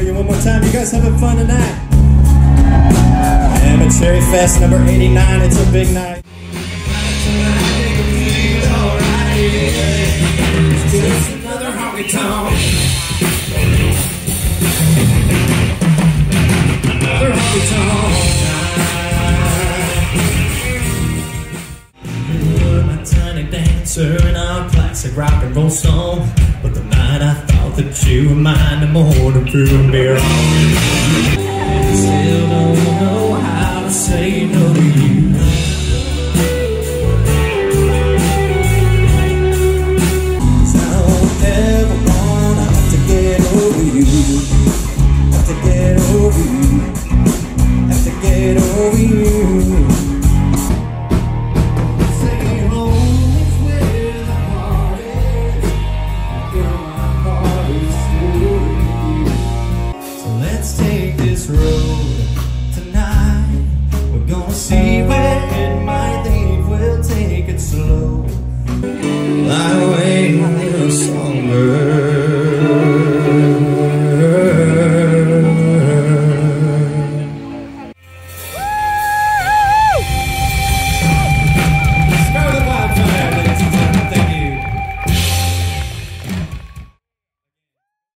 hear you one more time. You guys having fun tonight? Cherry Fest number 89. It's a big night. Another honky tonk. Another honky tonk. Dancer in our classic rock and roll song. But the that you were mine, the morning through beer on. Still don't know how to say no to you. I don't ever wanna have to get over you. Have to get let's take this road.